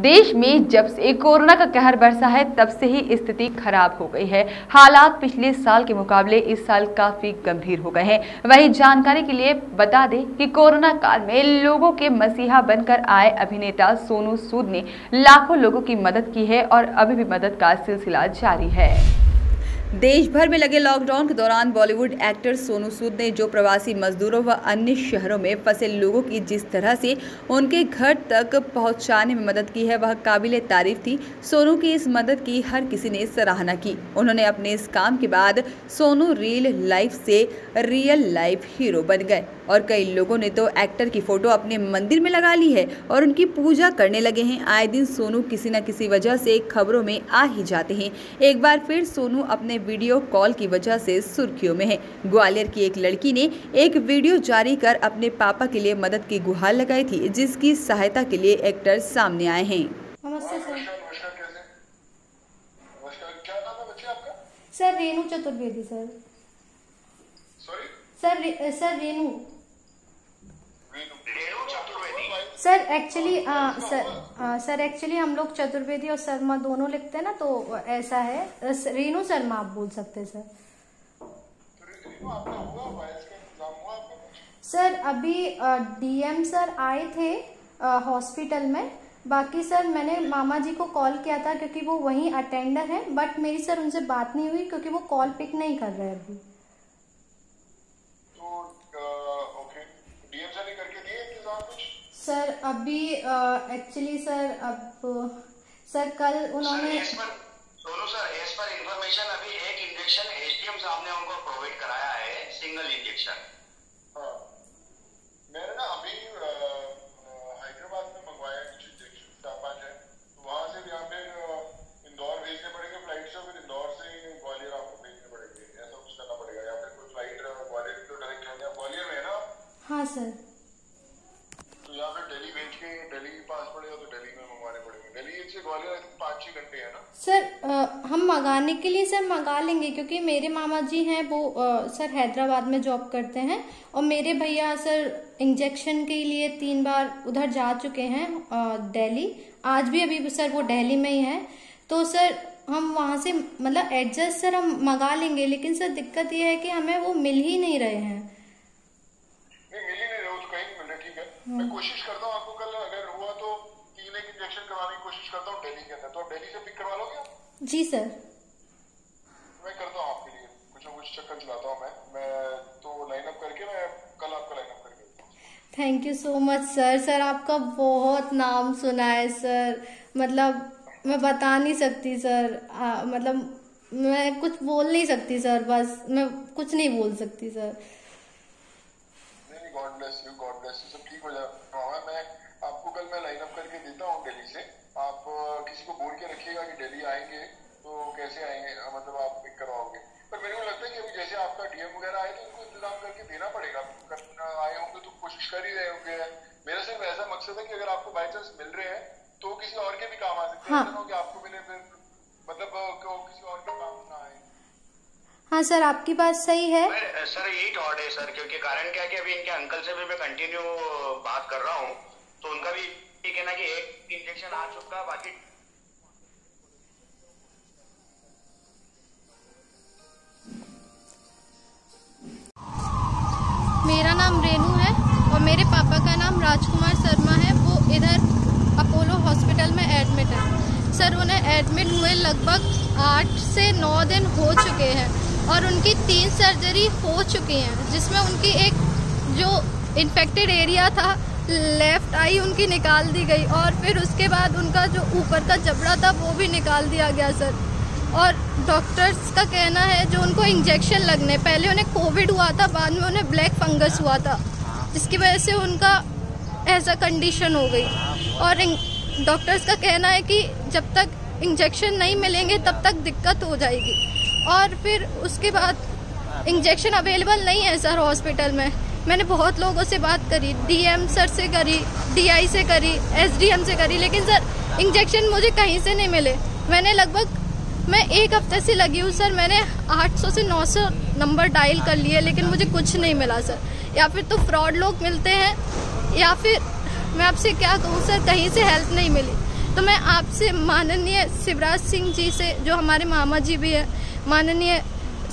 देश में जब से कोरोना का कहर बरसा है, तब से ही स्थिति खराब हो गई है। हालात पिछले साल के मुकाबले इस साल काफ़ी गंभीर हो गए हैं। वही जानकारी के लिए बता दें कि कोरोना काल में लोगों के मसीहा बनकर आए अभिनेता सोनू सूद ने लाखों लोगों की मदद की है और अभी भी मदद का सिलसिला जारी है। देश भर में लगे लॉकडाउन के दौरान बॉलीवुड एक्टर सोनू सूद ने जो प्रवासी मजदूरों व अन्य शहरों में फंसे लोगों की जिस तरह से उनके घर तक पहुँचाने में मदद की है, वह काबिल तारीफ़ थी। सोनू की इस मदद की हर किसी ने सराहना की। उन्होंने अपने इस काम के बाद सोनू रियल लाइफ से रियल लाइफ हीरो बन गए और कई लोगों ने तो एक्टर की फ़ोटो अपने मंदिर में लगा ली है और उनकी पूजा करने लगे हैं। आए दिन सोनू किसी न किसी वजह से खबरों में आ ही जाते हैं। एक बार फिर सोनू अपने वीडियो कॉल की वजह से सुर्खियों में है। ग्वालियर की एक लड़की ने एक वीडियो जारी कर अपने पापा के लिए मदद की गुहार लगाई थी जिसकी सहायता के लिए एक्टर सामने आए हैं। सर। नमस्कार नमस्कार कैसे नमस्कार क्या नाम है बच्चे आपका? Sir Renu Chaturvedi sir. Sorry sir Renu Renu Chaturvedi sir actually sir sir actually हम लोग चतुर्वेदी और शर्मा दोनों लिखते हैं ना तो ऐसा है। रेणु शर्मा आप बोल सकते हैं सर सर अभी डीएम सर आए थे हॉस्पिटल में। बाकी सर मैंने मामा जी को कॉल किया था, क्योंकि वो वहीं अटेंडर हैं बट मेरी सर उनसे बात नहीं हुई, क्योंकि वो कॉल पिक नहीं कर रहे अभी तो अ, ओके डीएम सर ने करके दिए इंतज़ाम कुछ सर अभी एक्चुअली सर अब सर कल उन्होंने sir, as per Sonu sir as per information अभी एक इंजेक्शन एसडीएम साहब ने उनको प्रोवाइड कराया है सिंगल इंजेक्शन हाँ। मैंने ना अभी हैदराबाद में मंगवाया कुछ इंजेक्शन चार पाँच है। तो वहाँ से यहाँ पे इंदौर भेजने पड़ेंगे फ़्लाइट से फिर इंदौर से ग्वालियर आपको भेजने पड़ेंगे। ऐसा कुछ करना पड़ेगा। या फिर कोई फ़्लाइट ग्वालियर तो डायरेक्ट ग्वालियर में है ना? हाँ सर तो यहाँ पे दिल्ली भेज के दिल्ली पास पड़ेगा तो दिल्ली में मंगवाने पड़ेंगे दिल्ली से ग्वालियर पाँच छह घंटे है ना? सर अ, हम मंगाने के लिए सर मंगा लेंगे क्योंकि मेरे मामा जी हैं वो अ, सर हैदराबाद में जॉब करते हैं और मेरे भैया सर इंजेक्शन के लिए तीन बार उधर जा चुके हैं दिल्ली। आज भी अभी सर वो दिल्ली में ही है। तो सर हम वहाँ से मतलब एडजस्ट सर हम मंगा लेंगे लेकिन सर दिक्कत ये है कि हमें वो मिल ही नहीं रहे हैं। नहीं मिल ही नहीं रहे तो कहीं मिल रहे ठीक है। मैं कोशिश करता हूँ आपको कल अगर हुआ तो इंजेक्शन करवाने की कोशिश करता हूँ दिल्ली के अंदर। तो दिल्ली से पिक करवा लोगे आप? जी सर। मैं करता हूँ आपके लिए। कुछ ना कुछ चक्कर चलाता हूँ मैं। मैं तो लाइन अप करके मैं कल आपका लाइन अप करके thank you so much sir sir आपका बहुत नाम सुना है सर मतलब मैं बता नहीं सकती सर आ, मतलब मैं कुछ बोल नहीं सकती सर बस मैं कुछ नहीं बोल सकती सर नहीं नहीं God bless you God bless you सब ठीक हो जाएगा मैं। मैं लाइन अप करके देता हूँ दिल्ली से। आप किसी को बोल के रखिएगा कि दिल्ली आएँगे तो कैसे आएँगे? मतलब आप पिक करवाओगे। पर मेरे को लगता है कि अभी जैसे आपका डीएम वगैरह आए तो उनको इंतज़ाम करके देना पड़ेगा। आए होंगे तो कोशिश कर ही रहे होंगे। मेरा सिर्फ़ ऐसा मकसद है कि अगर आपको बाई चांस मिल रहे हैं तो किसी और के भी काम आ सकते हैं। हाँ। कि आपको मिले फिर मतलब किसी और के काम ना आए। हाँ सर आपकी बात सही है। सर सर यही थॉट है सर क्योंकि कारण क्या है कि अभी इनके अंकल से भी मैं कंटिन्यू बात कर रहा हूँ। तो उनका भी ये कहना कि एक इंजेक्शन आ चुका, बाकी मेरा नाम रेनू है और मेरे पापा का नाम राजकुमार शर्मा है। वो इधर अपोलो हॉस्पिटल में एडमिट है। सर, उन्हें एडमिट हुए लगभग आठ से नौ दिन हो चुके हैं और उनकी तीन सर्जरी हो चुकी हैं, जिसमें उनकी एक जो इन्फेक्टेड एरिया था लेफ़्ट आई, उनकी निकाल दी गई और फिर उसके बाद उनका जो ऊपर का जबड़ा था, वो भी निकाल दिया गया, सर। और डॉक्टर्स का कहना है, जो उनको इंजेक्शन लगने, पहले उन्हें कोविड हुआ था, बाद में उन्हें ब्लैक फंगस हुआ था, जिसकी वजह से उनका ऐसा कंडीशन हो गई। और डॉक्टर्स का कहना है कि जब तक इंजेक्शन नहीं मिलेंगे, तब तक दिक्कत हो जाएगी। और फिर उसके बाद इंजेक्शन अवेलेबल नहीं है, सर हॉस्पिटल में। मैंने बहुत लोगों से बात करी डीएम सर से करी डीआई से करी एसडीएम से करी, लेकिन सर इंजेक्शन मुझे कहीं से नहीं मिले। मैंने लगभग, मैं एक हफ़्ते से लगी हूँ सर, मैंने 800 से 900 नंबर डायल कर लिए, लेकिन मुझे कुछ नहीं मिला सर। या फिर तो फ्रॉड लोग मिलते हैं, या फिर मैं आपसे क्या कहूँ सर, कहीं से हेल्प नहीं मिली। तो मैं आपसे माननीय शिवराज सिंह जी से, जो हमारे मामा जी भी हैं, माननीय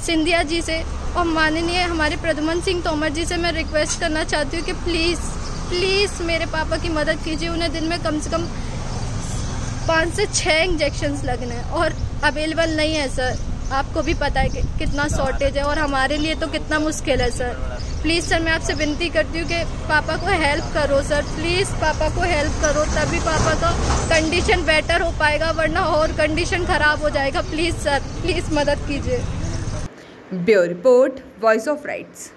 सिंधिया जी से और माननीय हमारे प्रदुमन सिंह तोमर जी से मैं रिक्वेस्ट करना चाहती हूँ कि प्लीज़ प्लीज़ मेरे पापा की मदद कीजिए। उन्हें दिन में कम से कम पाँच से छः इंजेक्शन्स लगने हैं और अवेलेबल नहीं है सर आपको भी पता है कि कितना शॉर्टेज है और हमारे लिए तो कितना मुश्किल है सर प्लीज़ सर मैं आपसे विनती करती हूँ कि पापा को हेल्प करो सर प्लीज़ पापा को हेल्प करो, तभी पापा का कंडीशन बेटर हो पाएगा, वरना और कंडीशन ख़राब हो जाएगा। प्लीज़ सर प्लीज़ मदद कीजिए। Bureau Report, Voice of Rights.